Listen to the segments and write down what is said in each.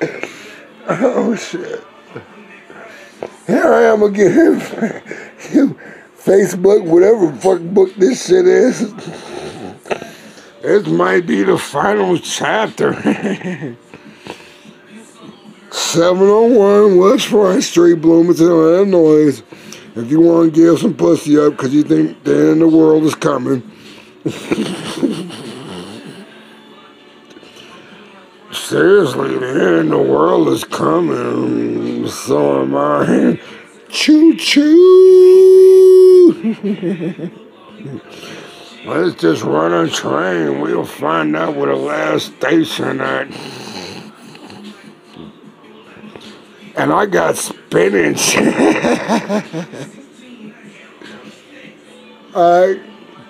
oh shit. Here I am again. Facebook, whatever fuck book this shit is. This might be the final chapter. 701 West Front Street, Bloomington, Illinois. If you want to give some pussy up because you think the end of the world is coming. Seriously, the end of the world is coming. So am I. Choo choo! Let's just run a train. We'll find out where the last station at. And I got spinach. Alright,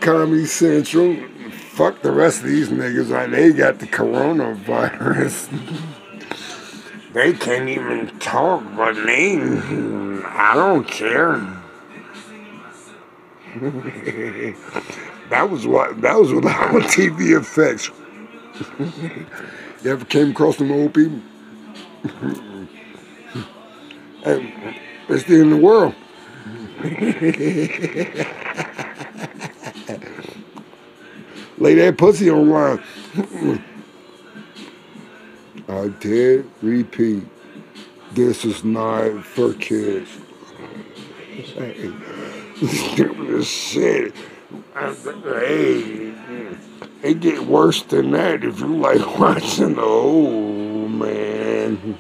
Comedy Central. Fuck the rest of these niggas. Like, they got the coronavirus. they can't even talk, but me, I don't care. that was what that was without TV effects. you ever came across them old people? hey, it's the end of the world. Lay that pussy online. I did repeat. This is not for kids. Stupid shit. Hey, it get worse than that if you like watching the old man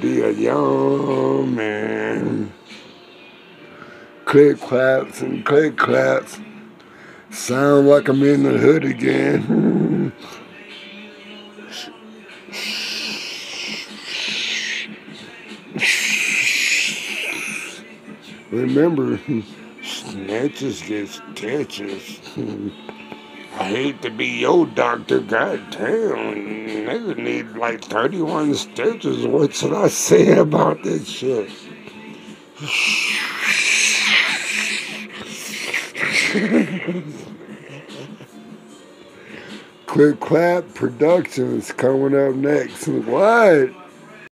be a young man. Click claps and click claps. Sound like I'm in the hood again. Remember, snatches get stitches. I hate to be your doctor, goddamn. Nigga need like 31 stitches. What should I say about this shit? Click Clap Productions coming up next. What?